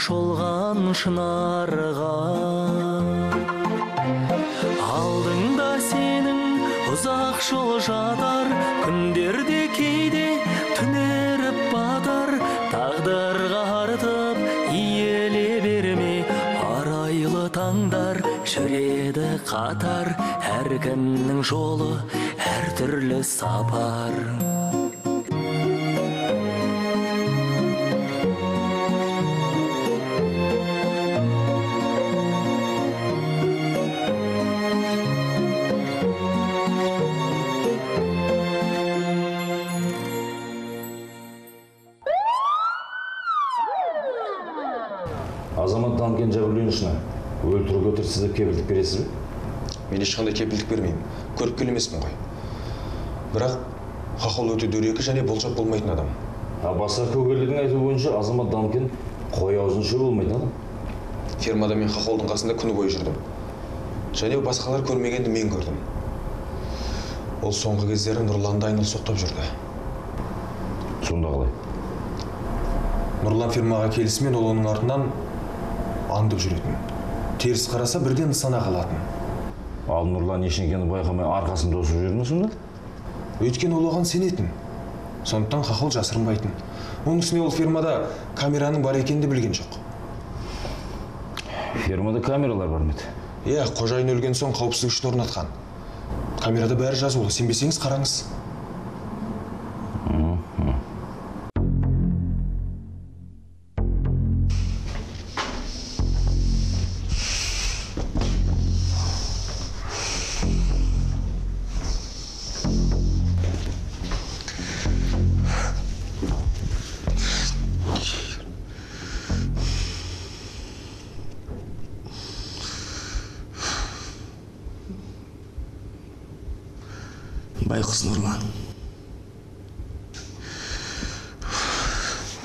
шолған шынарға. Алдыңда сенің ұзақ жол жатар күндерде кейде түнеріп батар. Тағдырға артып иіле берме арайлы таңдар жүреді қатар. Әркімнің жолы әртүрлі сапар. Бе мен ешқандай кепілдік бермеймін. Көріпкел емеспін ғой. Бірақ хохол өте дөрекі және болжап болмайтын адам. А басқа көгерлердің айтуы бойынша азамат данкен қой аузын шөп болмайтын адам. Фермада мен хохолдың қасында күні бойы жүрдім. Және басқалар көрмегенді мен көрдім. Ол соңғы кездері нұрланды айналсоқтап жүрді. Сонда қалай? Нұрлан фирмаға келісімен ол оның артынан аңдып жүретін. Теріс қараса бірден нысана қалатын. Ал нұрлан ештеңені байқамай арқасын тосып жүр ме сонда? Өйткені ол оған сенетін. Сондықтан хохол жасырынбайтын. Оның үстіне ол фирмада камераның бар екенін де білген жоқ. Фермада камералар бар ма еді иә қожайын өлген соң қауіпсіздік үшін орнатқан. Камерада бәрі жазулы. Сенбесеңіз қараңыз. Нұрлан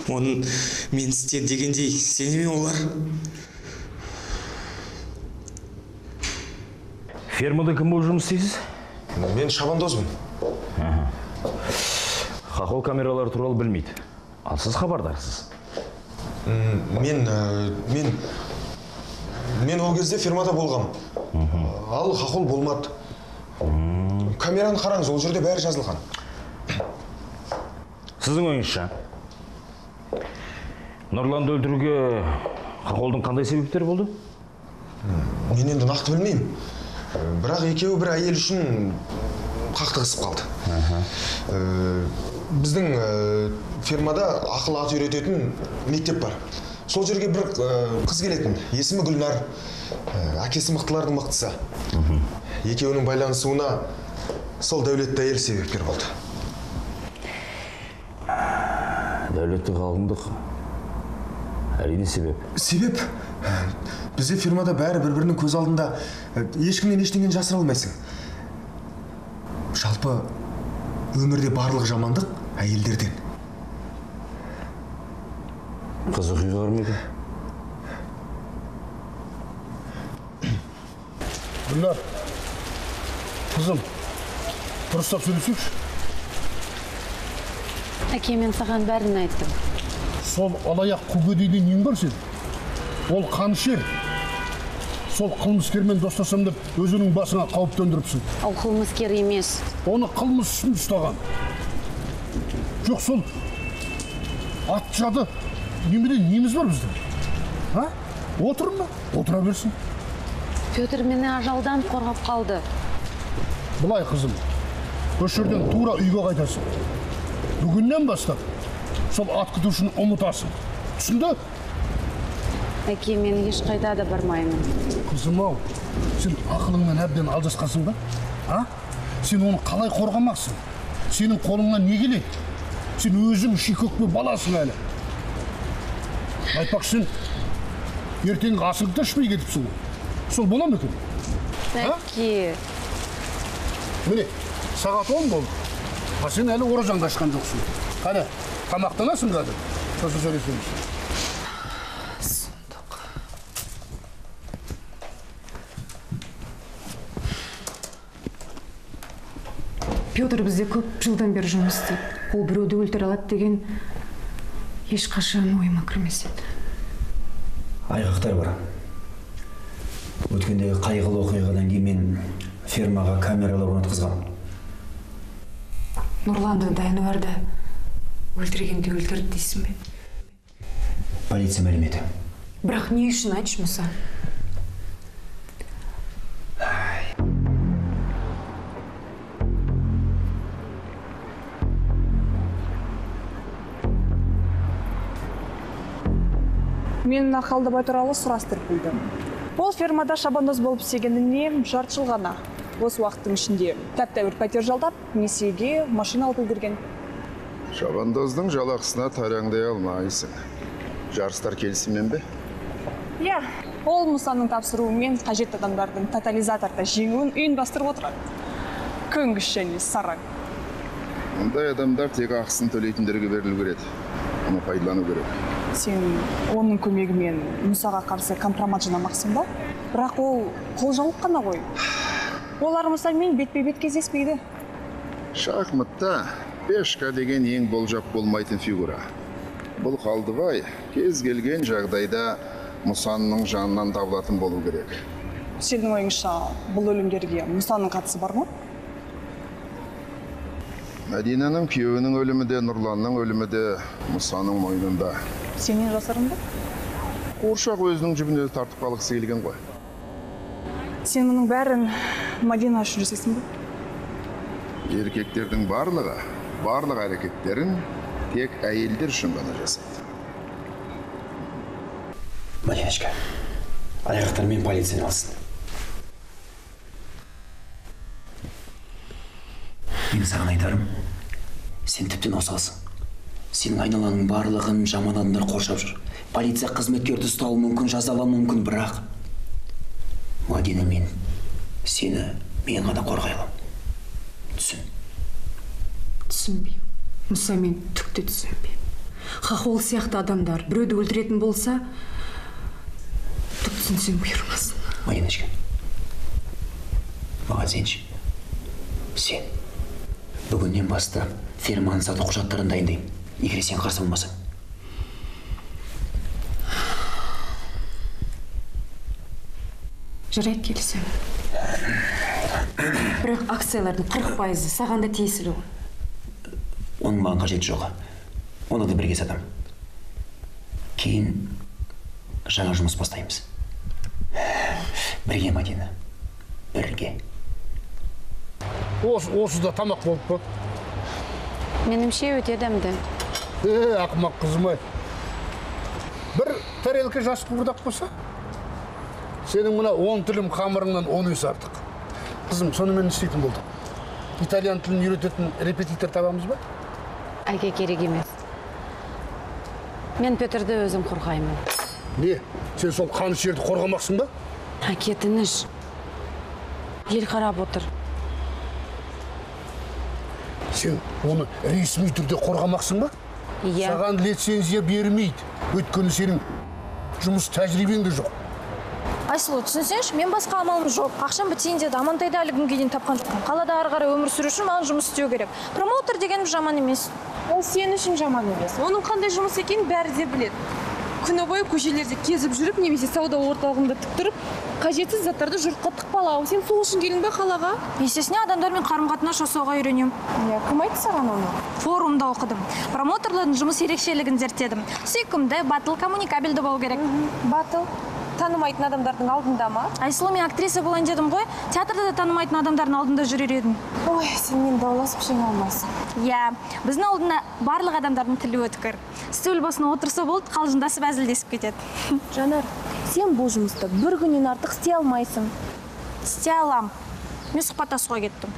оның мен істе дегендей. Сене ме олар. Фермада кім болып жұмыс істейсіз? Мен шабандозбын. Хохол камералары туралы білмейді. Ал сіз хабардарсыз? Мен ә, мен мен ол кезде фирмада болғам. Ал хохол болмады. Камераны қараңыз ол жерде бәрі жазылған. Сіздің ойыңызша нұрланды өлтіруге хохолдың қандай себептері болды? Мен енді нақты білмеймін. Бірақ екеуі бір әйел үшін қақтығысып қалды. Ә, біздің ә, фирмада ақыл ат үйрететін мектеп бар. Сол жерге бір ә, қыз келетін есімі гүлнар. Әкесі мықтылардың мықтысы. Екеуінің байланысуына сол дәулетті әйел себепкер болды дәулетті қалыңдық әрине себеп? Себеп? Бізде фирмада бәрі бір бірінің көз алдында. Ешкімнен ештеңені жасыра алмайсың. Жалпы өмірде барлық жамандық әйелдерден. Қызық үй бар ма екен? Гүлнар қызым. Дұрыстап сөйлесейікші әке мен саған бәрін айттым. Сол алаяқ күгедейден нең бар сен. Ол қанішер. Сол қылмыскермен достасам деп өзіңнің басыңа қауіп төндіріпсің. Ол қылмыскер емес. Оны қылмыс үшін ұстаған. Жоқ сол ат жады. Немене неміз бар біздің а? Отыр ма? Отыра берсін. Петр мені ажалдан қорғап қалды. Былай қызым. Осы жерден тура үйге қайтасың бүгіннен бастап сол ат күтушіні ұмытасың түсінді әке мен ешқайда да бармаймын қызым ау сен ақылыңнан әбден алжасқансың ба а сен оны қалай қорғамақсың сенің қолыңнан не келеді сен өзің шикөкпе баласың әлі айтпақшы сен ертеңгі асыңды да ішпей кетіпсің ғой сол бола ма екен әке міне сағат он болды. А сен әлі оразаңды ашқан жоқсың. Қане тамақтанасың қазір. Сосын сөйлесеміз. Петр бізде көп жылдан бері жұмыс істейді. Ол біреуді өлтіре алады деген ешқашан ойыма кірмес еді айғақтар бар. Өткендегі қайғылы оқиғадан кейін мен фермаға камералар орнатқызғанмын нұрланды да әнуарды өлтіргенде өлтірді дейсің бе? Полиция мәліметі. Бірақ не үшін айтшы мұса мен мына қалдыбай туралы сұрастырып білдім. Ол фермада шабандоз болып істегеніне жарты жыл ғана. Осы уақыттың ішінде тәп тәуір пәтер жалдап несиеге машина алып үлгерген. Шабандоздың жалақысына тараңдай алмайсың. Жарыстар келісімен бе? Иә ол мұсаның тапсыруымен қажетті адамдардың тотализаторда жеңуін ұйымдастырып отырады. Көнгіш және сараң мұндай адамдар тек ақысын төлейтіндерге берілу керек. Оны пайдалану керек. Сен оның көмегімен мұсаға қарсы компромат жинамақсың ба? Бірақ ол қолжаулық қана ғой олар мұсамен бетпе бет кездеспейді. Шахматта пешка деген ең болжап болмайтын фигура. Бұл қалдыбай кез келген жағдайда мұсанның жанынан табылатын болу керек. Сенің ойыңша бұл өлімдерге мұсаның қатысы бар ма? Мәдинаның күйеуінің өлімі де нұрланның өлімі де мұсаның мойнында. Сенен жасырын ба? Қуыршақ өзінің жүгіне тартып қалғысы келген ғой. Сен мұның бәрін мадина үшін жасайсың ба? Еркектердің барлығы барлық әрекеттерін тек әйелдер үшін ғана жасайды. Мадиночка айғақтар мен полицияны алсын. Мен саған айтарым сен тіптен осалсың сенің айналаңның барлығын жаман адамдар қоршап жүр. Полиция қызметкерді ұстауы мүмкін жазалауы мүмкін бірақ мадина мен сені мен ғана қорғай аламын түсін түсінбеймін мұса мен түк те түсінбеймін хахол сияқты адамдар біреуді өлтіретін болса түк түсінсең бұйырмасын Мариночка, маған сенші. Сен бүгіннен бастап ферманың сату құжаттарын дайындаймын. Егер сен қарсы болмасаң. Жарайды келісемін бірақ акциялардың қырық пайызы саған да тиесілі ғой Оның маған қажеті жоқ. Оны да бірге сатамын. Кейін жаңа жұмыс бастаймыз. Бірге, Мадина. Бірге. осы осыда тамақ болып па меніңше өте дәмді е ақымақ қызым ай бір тарелка жас қуырдақ болса сенің мына он тілім қамырыңнан он есе артық. Қызым сонымен не істейтін болдық итальян тілін үйрететін репетитор табамыз ба? Әке керек емес. Мен петрді өзім қорғаймын. Не сен сол қаныш жерді қорғамақсың ба? Әке тыныш. Ел қарап отыр. Сен оны ресми түрде қорғамақсың ба? Иә. Саған лицензия бермейді. Өйткені сенің жұмыс тәжірибең де жоқ. Айсұлу түсінсеңші мен басқа амалым жоқ. Ақшам бітейін деді. Амантайды әлі күнге дейін тапқан жоқпын қалада ары қарай өмір сүру үшін маған жұмыс істеу керек. Промоутер дегенім жаман емес. Ол сен үшін жаман емес. Оның қандай жұмыс екенін бәрі де біледі. Күні бойы көшелерде кезіп жүріп немесе сауда орталығында тік тұрып қажетсіз заттарды жұртқа тықпалау сен сол үшін келдің бе қалаға? Есесіне адамдармен қарым қатынас жасауға үйренемін иә кім айтты саған оны? Форумда оқыдым. Промоутерлердің жұмыс ерекшелігін зерттедім. Сүйкімді батыл коммуникабельді болу керек. Батыл. Танымайтын адамдардың алдында ма? Айсұлу мен актриса болайын дедім ғой. Театрда да танымайтын адамдардың алдында жүрер едім. Ой сенімен дауласып жеңе алмайсың. Иә біздің ауылда барлық адамдардың тілі өткір. Стөл басына отырса болды қалжыңдасып әзілдесіп кетеді. Жанар сен бұл жұмысты бір күннен артық істей алмайсың. Істей аламын мен сұхбаттасуға кеттім.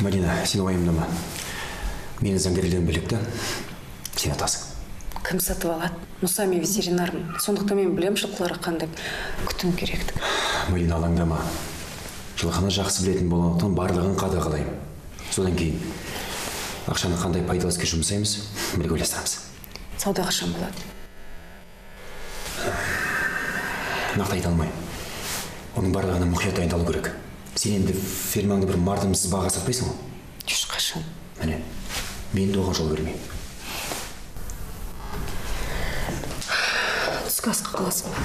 Мадина, сен уайымдама. Мені заңгерлерден білікті. Сен атасың. кім сатып алады мұса мен ветеринармын сондықтан мен білемін жылқыларға қандай күтім керектігін Мадина алаңдама. Жылқыны жақсы білетін болғандықтан барлығын қадағалаймын. Содан кейін ақшаны қандай пайдалы іске жұмсаймыз, бірге ойластырамыз. сауда қашан болады нақты айта алмаймын оның барлығына мұқият дайындалу керек сен енді фермаңды бір мардымсыз баға сатпайсың ғой ешқашан міне мен де оған жол бермеймін түскі асқа қаласың ба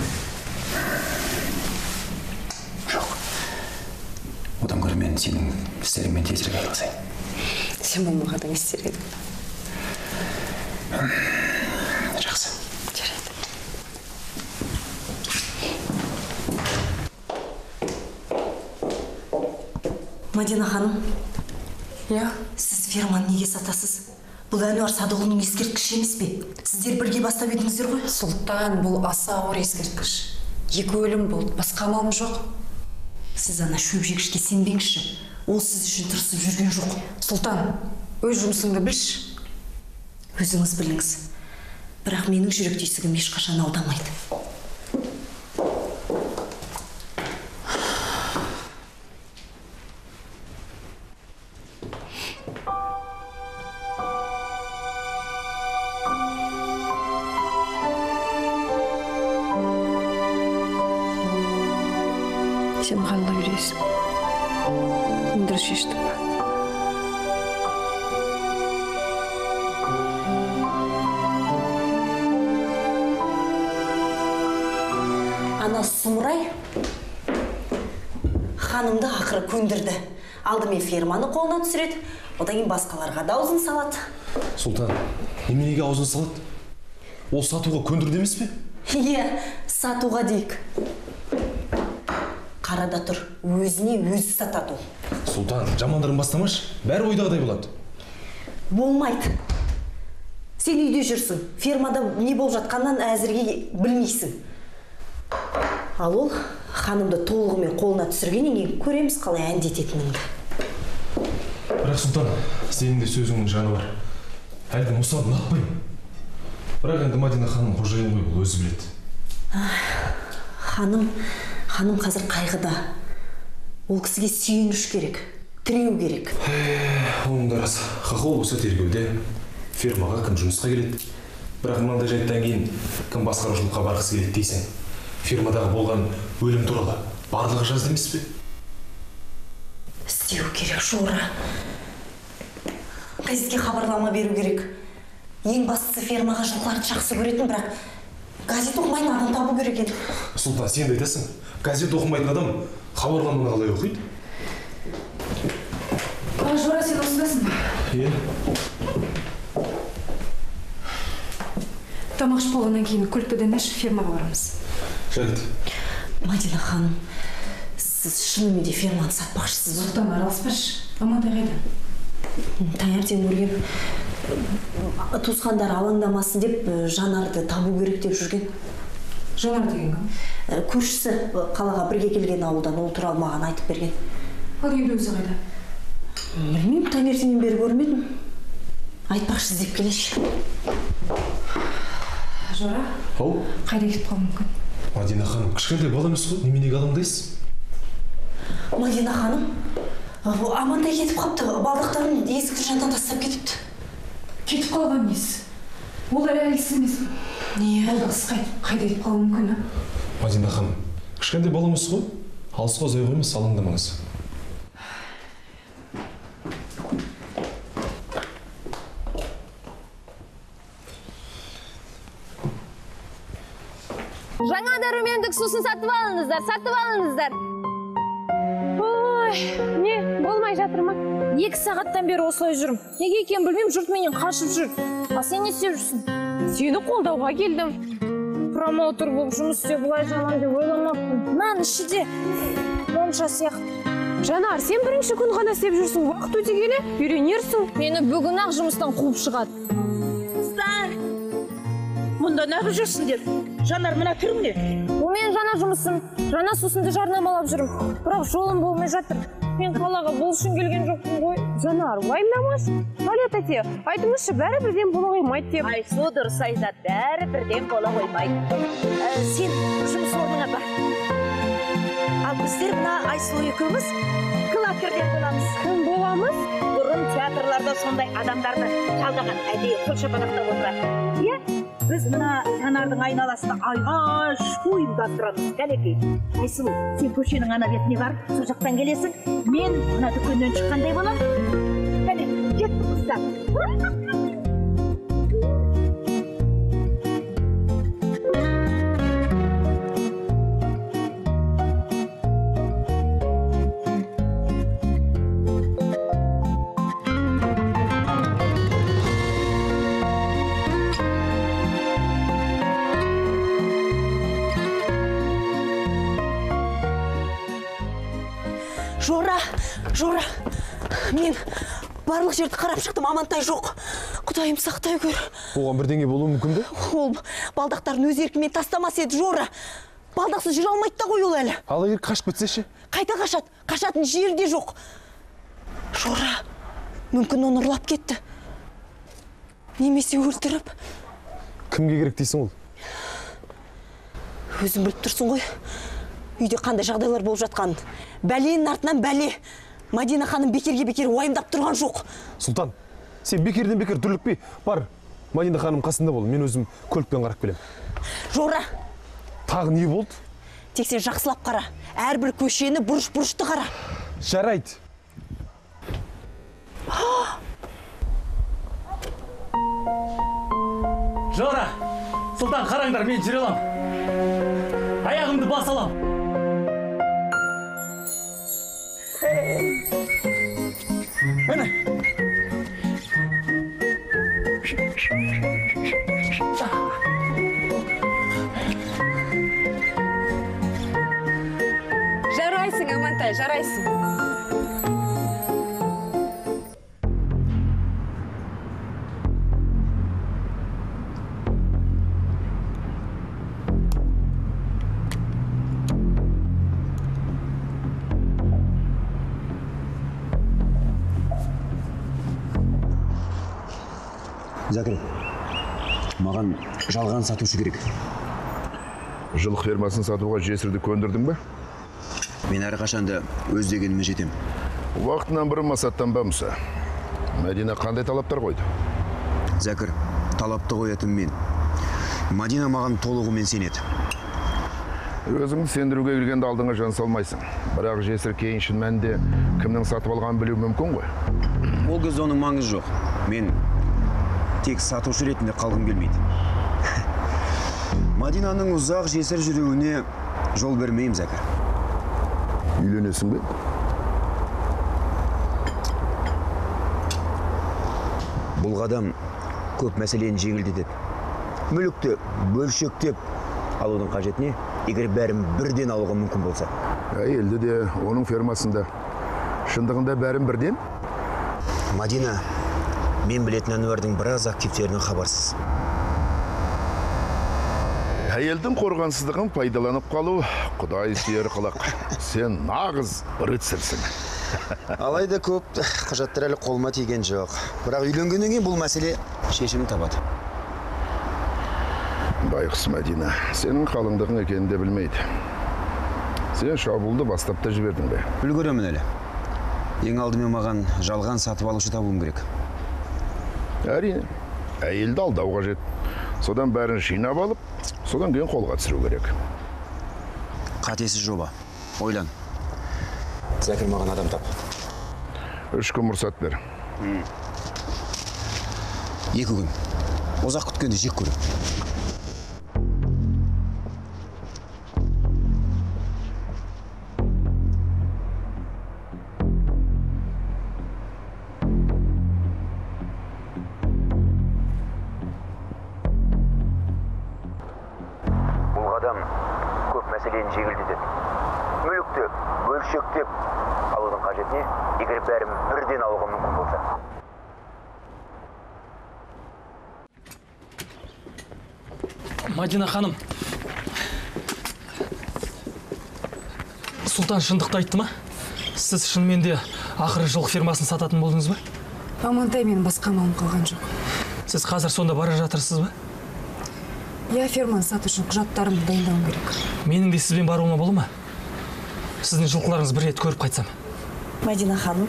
жоқ одан гөрі мен сенің істеріңмен тезірек айналысайын сен болмағанда не істер едің жақсы. Жарайды. Мадина ханым? Иә сіз ферманы неге сатасыз? Бұл әнуар садығұлының ескерткіші емес пе? Сіздер бірге бастап едіңіздер ғой. Сұлтан бұл аса ауыр ескерткіш. Екі өлім болды басқа амалым жоқ. Сіз ана шөпжегішке сенбеңізші. Ол сіз үшін тырысып жүрген жоқ. Сұлтан өз жұмысыңды білші өзіңіз біліңіз. Бірақ менің жүрек түйсігім ешқашан алдамайды. Ханымды ақыры көндірді. Алдымен ферманы қолына түсіреді одан кейін басқаларға да аузын салады. Сұлтан неменеге аузын салады? Ол сатуға көндірді емес пе? Иә сатуға дейік. Қарада тұр өзіне өзі сатады ол сұлтан жамандығын бастамашы бәрі ойдағыдай болады. Болмайды. Сен үйде жүрсің фермада не болып жатқанын әзірге білмейсің. Ал ол ханымды толығымен қолына түсіргеннен кейін көреміз қалай әндететініңді бірақ сұлтан сенің де сөзіңнің жаны бар. Әлгі мұсаны ұнатпаймын бірақ енді мадина ханым қожайын ғой ол өзі біледі. Ханым ханым қазір қайғыда. Ол кісіге сүйеніш керек тіреу керек. Оның да рас. Хохол болса тергеуде. Фермаға кім жұмысқа келеді? Бірақ мынандай жайттан кейін кім басқарушылыққа барғысы келеді дейсің? Фермадағы болған өлім туралы барлығы жазды емес пе? Істеу керек жора. Газетке хабарлама беру керек? Ең бастысы фермаға жылқыларды жақсы көретін бірақ газет оқымайтын адам табу керек еді. Сұлтан сен де айтасың. Газет оқымайтын адам хабарламаны қалай оқиды? А жора сен осындасың ба? Иә. Тамақ ішіп болғаннан кейін көлікті дайындашы фермаға барамыз. Жарайды мадина ханым сіз шынымен де ферманы сатпақшысыз. Сұлтан араласпашы. Амантай қайда таңертең көргем туысқандары алаңдамасын деп жанарды табу керек деп жүрген. Жанар деген кім? Көршісі қалаға бірге келген ауылдан ол туралы маған айтып берген. Ал енді өзі қайда? Білмеймін таңертеңнен бері көрмедім. Айтпақшы іздеп келейінші жора ау қайда кетіп қалуы мүмкін? Мадина ханым кішкентай бала емес қой неменеге алаңдайсыз мадина ханым амантай кетіп қалыпты балдақтарын есіктің жанынан тастап кетіпті. Кетіп қалған несі ол әлі әлсіз емес не? Ол қыз қай- қайда кетіп қалуы мүмкін мадина ханым кішкентай бала емес қой алысқа ұзай қоймас алаңдамаңыз. Жаңа дәрумендік сусын сатып алыңыздар сатып алыңыздар. Ой не болмай жатыр ма? Екі сағаттан бері осылай жүрмін. Неге екенін білмеймін жұрт менен қашып жүр. Ал сен не істеп жүрсің? Сені қолдауға келдім. Промоутер болып жұмыс істеу бұлай жаман деп ойламаппын. Мынаның іші де монша сияқты. Жанар сен бірінші күн ғана істеп жүрсің. Уақыт өте келе үйренерсің. Мені бүгін ақ жұмыстан қуып шығады. Мұнда неғып жүрсіңдер жанар мына түрің не бұл менің жаңа жұмысым. Жаңа сусынды жарнамалап жүрмін. Бірақ жолым болмай жатыр. Мен қалаға бұл үшін келген жоқпын ғой. Жанар уайымдамашы ғалия тәте айтыңызшы бәрі бірден бола қоймайды деп. Айсу дұрыс айтады бәрі бірден бола қоймайды. Ә, сен жұмыс орныңа бар. Ал біздер мына айсұлу екеуміз клакерден боламыз. Кім боламыз? Бұрын театрларда сондай адамдарды жалдаған әдейі қол шапалақтап отыратын иә біз мына жанардың айналасында айғай шу ұйымдастырамыз кәлекей айсұлу сен көшенің ана бетіне барып сол жақтан келесің. Мен мына дүкеннен шыққандай боламын кәне кеттік қыздар жора жора мен барлық жерді қарап шықтым амантай жоқ. Құдайым сақтай көр. Оған бірдеңе болуы мүмкін бе? Ол балдақтарын өз еркімен тастамас еді жора. Балдақсыз жүре алмайды да ғой ол әлі. Ал егер қашып кетсе ше қайда қашады. Қашатын жері де жоқ. Жора мүмкін оны ұрлап кетті. Немесе өлтіріп. Кімге керек дейсің ол? Өзің біліп тұрсың ғой. Үйде қандай жағдайлар болып жатқанын бәленің артынан бәле. Мадина ханым бекерге бекер уайымдап тұрған жоқ. Сұлтан сен бекерден бекер дүрлікпей бар мадина ханым қасында бол мен өзім көлікпен қарап келемін. Жора. Тағы не болды? Тек сен жақсылап қара. Әрбір көшені бұрыш бұрышты қара. Жарайды. Жора сұлтан қараңдар мен жүре аламын. Аяғымды баса аламын. Маған жалған сатушы керек. Жылқы фермасын сатуға жесірді көндірдің бе? Мен әрқашан да өз дегеніме жетем. Уақытынан бұрын масаттанба мұса? Мәдина қандай талаптар қойды? Зәкір талапты қоятын мен. Мадина маған толығымен сенеді. Өзіңді сендіруге келгенде алдыңа жан салмайсың. Бірақ жесір кейін шын мәнінде кімнің сатып алғанын білу мүмкін ғой. Ол кезде оның маңызы жоқ. Мен тек сатушы ретінде қалғым келмейді. Мадинаның ұзақ жесір жүруіне жол бермеймін зәкір. Үйленесің бе? Бұл қадам көп мәселені жеңілдетеді. Мүлікті бөлшектеп алудың қажеті не? Егер бәрін бірден алуға мүмкін болса. Әйелді де оның фермасында. Шындығында бәрін бірден? Мадина мен білетін әнуардың біраз активтерінен хабарсыз әйелдің қорғансыздығын пайдаланып қалу құдай сүйер қылық сен нағыз рыцарьсың алайда көп құжаттар әлі қолыма тиген жоқ бірақ үйленгеннен кейін бұл мәселе шешімін табады байқұс мәдина сенің қалыңдығың екенін де білмейді сен шабуылды бастап та жібердің бе үлгеремін әлі ең алдымен маған жалған сатып алушы табуым керек әрине. Әйелді алдау қажет. Содан бәрін жинап алып содан кейін қолға түсіру керек. Қатесіз жоба. Ойлан. Зәкір маған адам тап. Үш күн мұрсат бер. Екі күн. Ұзақ күткенді жек көремін мадина ханым. Сұлтан шындықты айтты ма? Сіз шынымен де ақыры жылқы фермасын сататын болдыңыз ба? Амантай менің басқа амалым қалған жоқ. Сіз қазір сонда бара жатырсыз ба? Иә ферманы сату үшін құжаттарымды дайындауым керек. Менің де сізбен баруыма бола ма? Сіздің жылқыларыңыз бір рет көріп қайтсам. Мадина ханым.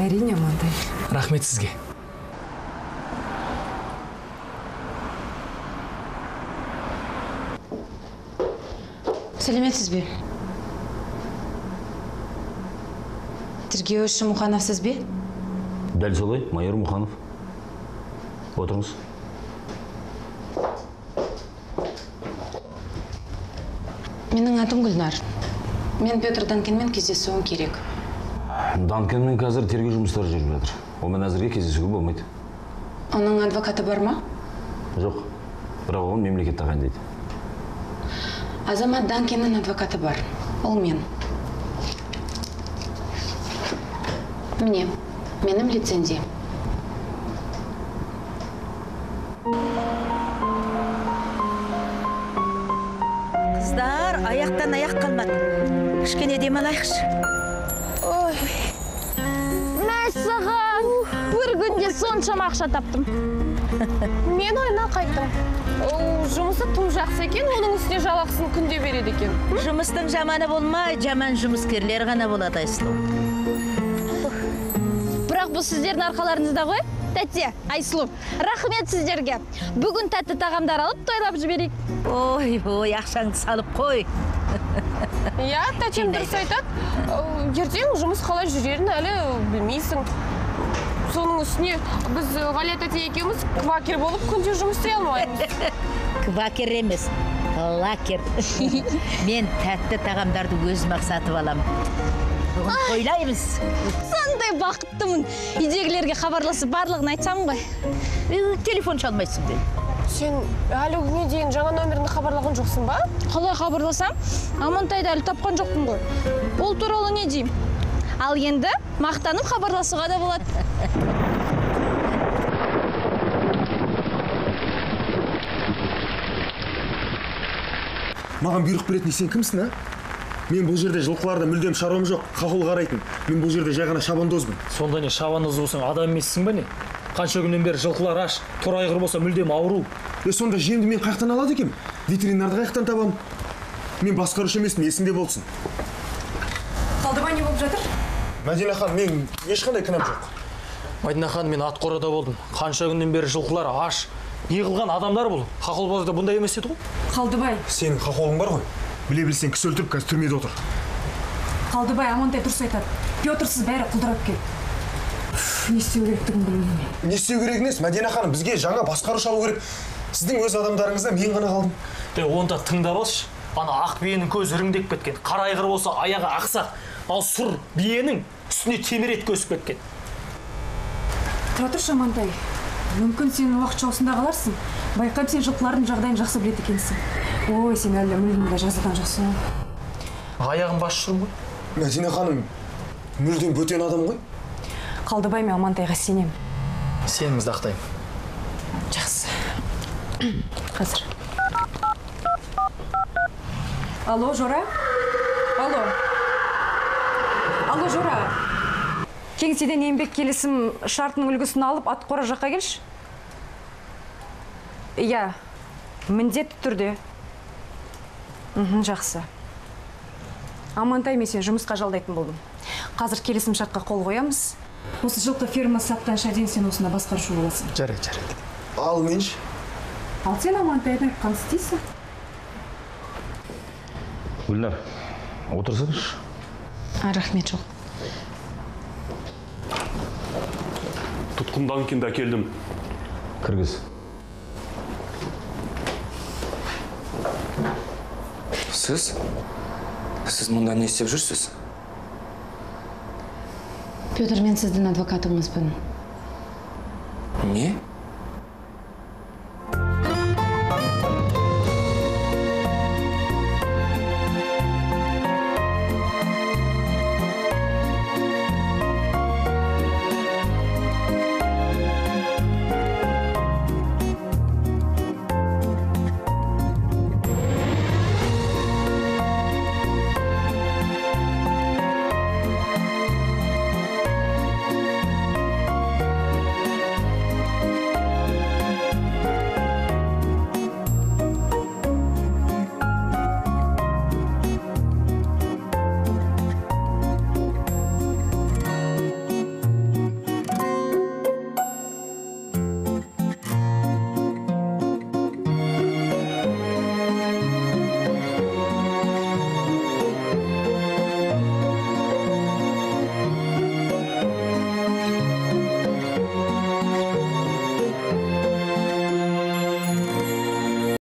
Әрине амантай. Рахмет сізге. Сәлеметсіз бе? Тергеуші мұханов сіз бе? Дәл солай майор мұханов отырыңыз. Менің атым гүлнар. Мен петр данкинмен кездесуім керек. Данкенмен қазір тергеу жұмыстары жүріп жатыр. Онымен әзірге кездесуге болмайды. Оның адвокаты бар ма? Жоқ. Бірақ оған мемлекет тағайындайды азамат данкиннің адвокаты бар. Ол мен. Міне менің лицензиям. Қыздар аяқтан аяқ қалмады. Кішкене демалайықшы. Ой. Мәссаған. Бір күнде соншама ақша таптым. Мен ойына қайттым. Ол жұмысы тым жақсы екен оның үстіне жалақысын күнде береді екен. Жұмыстың жаманы болмай жаман жұмыскерлер ғана болады айсұлу бірақ бұл сіздердің арқаларыңызда ғой тәте айсұлу рахмет сіздерге. Бүгін тәтті тағамдар алып тойлап жіберейік. Ой ой ақшаңды салып қой. Иә тәтем дұрыс айтады. Ертең жұмыс қалай жүрерін әлі білмейсің. Соның үстіне біз ғалия тәте екеуміз квакер болып күнде жұмыс істей алмаймыз. Квакер емес лакер. Мен тәтті тағамдарды өзім-ақ сатып аламын. Бүгін тойлаймыз қандай бақыттымын. Үйдегілерге хабарласып барлығын айтсам ғой. Телефон шалмайсың бе сен әлі күнге дейін жаңа нөміріңді хабарлаған жоқсың ба? Қалай хабарласам? Амантайды әлі тапқан жоқпын ғой. Ол туралы не деймін ал енді мақтанып хабарласуға да болады. Маған бұйрық беретін сен кімсің а? Мен бұл жерде жылқыларда мүлдем шаруам жоқ хахол қарайтын. Мен бұл жерде жай ғана шабандозбын. Сонда не шабандоз болсаң адам емессің ба не? Қанша күннен бері жылқылар аш торы айғыр болса мүлдем ауру. Е сонда жемді мен қаяқтан алады екенмін ветеринарды қаяқтан табамын. Мен басқарушы емеспін есіңде болсын. Қалдыбай не болып жатыр? Мәдина ханым мен ешқандай кінәм жоқ. Мәдина ханым мен атқорада болдым. Қанша күннен бері жылқылар аш не қылған адамдар бұл. Хохолбазда бұндай емес еді ғой. Қалдыбай. Сенің хахолың бар ғой. Біле білсең кісі өлтіріп қазір түрмеде отыр. Қалдыбай амантай дұрыс айтады. Петрсіз бәрі құлдырап кетті не істеу керектігін білмеймін не істеу керек емес мәдина ханым бізге жаңа басқарушы алу керек. Сіздің өз адамдарыңызда мен ғана қалдым. Е онда тыңдап алшы. Ана ақ биенің көзі іріңдеп кеткен. Қара айғыр болса аяғы ақсақ. Ал сұр биенің үстіне темір ет көсіп кеткен. Тұра тұршы амантай мүмкін сен уақытша осында қаларсың? Байқаймын сен жылқылардың жағдайын жақсы біледі екенсің. Ой сен әлі мүлдем де жазылған жоқсың аяғым бас жүрмін ғой мәдина ханым мүлдем бөтен адам ғой. Қалдыбай мен амантайға сенемін. Сенімізді ақтаймын жақсы. Қазір. Алло жора? Алло. Жора. Кеңседен еңбек келісім шартының үлгісін алып атқора жаққа келші. Иә міндетті түрде. Мхм жақсы. Амантай мен сені жұмысқа жалдайтын болдым. Қазір келісім шартқа қол қоямыз. Осы жылқы фермасы сатқанша дейін сен осында басқарушы боласың. Жарайды жарайды. Ал мен ше? Ал сен амантайдың айтқанын істейсің гүлнар отырсаңызшы. Рахмет жоқ. Тұтқын данкинді әкелдім? Кіргіз сіз? Сіз мұнда не істеп жүрсіз? Петр мен сіздің адвокатыңызбын не?